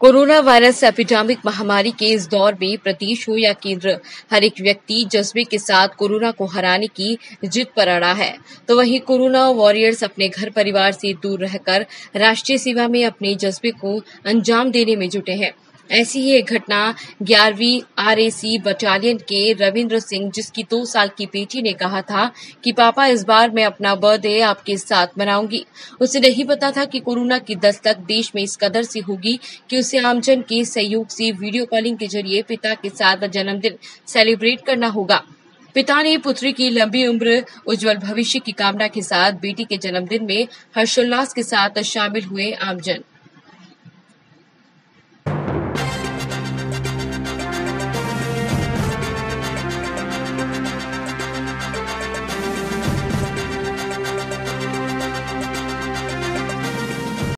Corona virus epidemic महामारी के इस दौर में प्रदेश हो या केंद्र हर एक व्यक्ति जज्बे के साथ कोरोना को हराने की जिद पर अड़ा है। तो वहीं कोरोना वॉरियर्स अपने घर परिवार से दूर रहकर राष्ट्रीय सेवा में अपने जज्बे को अंजाम देने में जुटे हैं। ऐसी ही एक घटना ग्यारहवीं आरएसी बटालियन के रविंद्र सिंह, जिसकी दो साल की बेटी ने कहा था कि पापा, इस बार मैं अपना बर्थडे आपके साथ मनाऊँगी। उसे नहीं पता था कि कोरोना की दस्तक देश में इस कदर से होगी कि उसे आमजन के सहयोग से वीडियो कॉलिंग के ज़रिए पिता के साथ जन्मदिन सेलिब्रेट करना होगा। पिता ने पुत्री की लंबी उम्र, उज्जवल भविष्य की कामना के साथ बेटी के जन्मदिन में हर्षोल्लास के साथ शामिल हुए आमजन।